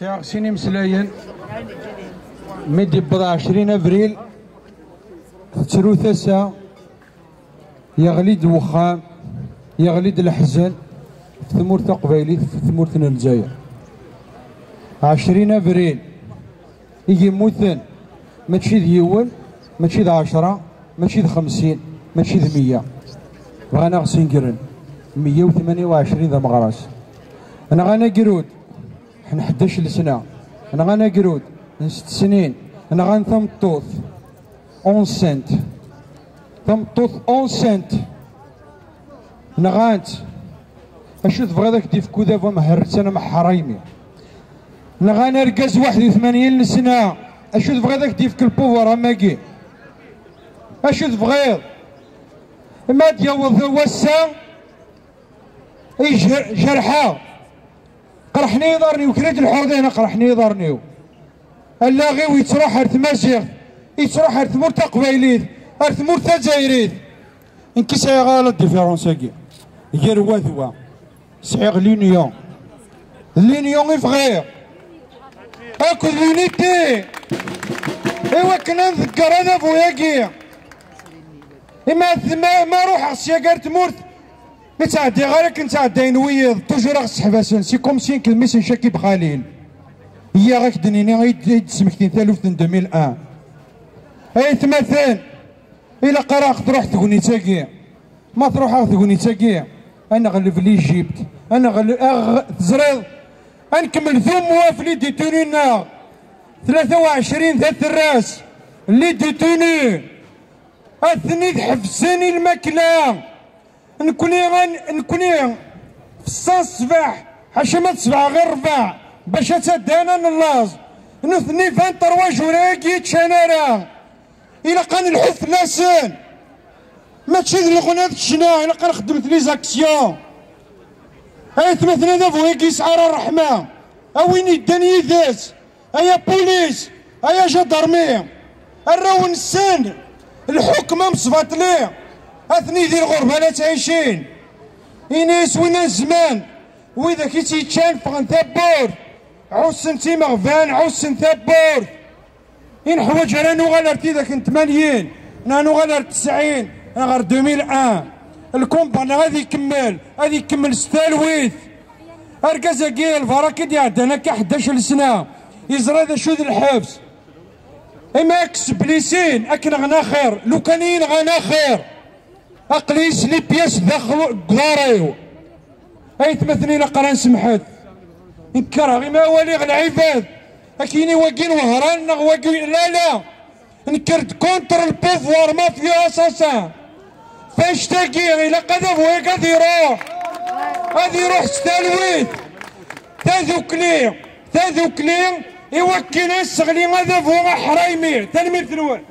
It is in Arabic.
سياق سيني مسلاين. ميدي بضع عشرين افريل ترو ثسا يغليد وخام يغليد الحزن في ثمورة قبيلي في ثمورة الجزائر عشرين افريل يجي موثن ماشي ديول ماشي ذا عشرة ماشي ذا خمسين ماشي ذا مية بغانا غسين قرن مية وثمانية وعشرين ذا مغراس. أنا غانا قرود. حنا 11 سنة غانا قرود من ست سنين. أنا غان ثمطوث اون سنت ثمطوث اون سنت أنا غانت. أشو تبغى ذاك ديف كوذا فما هرت أنا مع أنا غانا واحد وثمانين سنة أشو تبغى ذاك ديف البوفر أماكي. أشو تبغيض ما وسا إي جرحا قرحني ضرني وكريت الحوضين قرحني ضرني اللاغي ويتروح أرث مازيغ يتروح أرث مرتا قبايليت أرث مرتا جايريت انكي سايا غالط ديفيرونساكي غير واثوا سعيغ لينيون. لينيون يفغير. أكو لونيتي إيوا كنا نذكر هذا فوياكي إما ما روح السياقار تمورت نتعدي غيرك نتعدي نويض توجور غس حباسن سي كوم سين كلميس شاكي بخالين. هي غاك دنيني غيد سمكتين ثالوث 2001 أي ثمثان إلى قراق تروح تغني تاكي. ما تروح تغني تاكي. أنا غلف لي جبت أنا غلف أغ... تزريض نكمل ثم وافلي ديتونينا 23 ثلاث الراس. اللي ديتوني أثني حفساني الماكلة. نكوني غن نكوني في الصاص صباح حاشا تصبح غير رباع. باش تدانا نلاز نثني فان ترواج وراكي تشانارا إلى قان الحث لاسن ما تشد الغنى شنا إلى قان خدمت لي زاكسيون. أي ثمثنا ذا فويكي سعر الرحمة؟ اوين يداني ذاس ايا بوليس؟ ايا جدرمي الراون السن الحكمة مصفات ليه؟ أثني ذي الغربة لا تعيشين. إناس وين الزمان. وإذا كي تيتشان فغن ثبور. عوسن تي مغفان عوسن ثبور. إن حواج أنا نغال أرتي ذاك ثمانين أنا نغال تسعين. أنا غير 2001 الكومبانا غادي يكمل. غادي يكمل ستالويث كيل فراكي ديال أنا كي 11 سنة يزرى ذا شو ذي الحبس. إما إكس بليسين أكن غنا خير. لو كان غنا خير. اقليس لي بياس داخل قداريو. أي تمثني لقران سمحت. انكرها غي ما ولي العباد. أكيني واقين وهران واقين لا لا. نكرت كونتر البوفوار ما في أساسا. فاش تاقي إلى قذف غادي يروح. غادي يروح ستالويت. تاذو كلي تاذو كلي يوكل السغلي هذا فوق حرايمي. تنمير ثنوان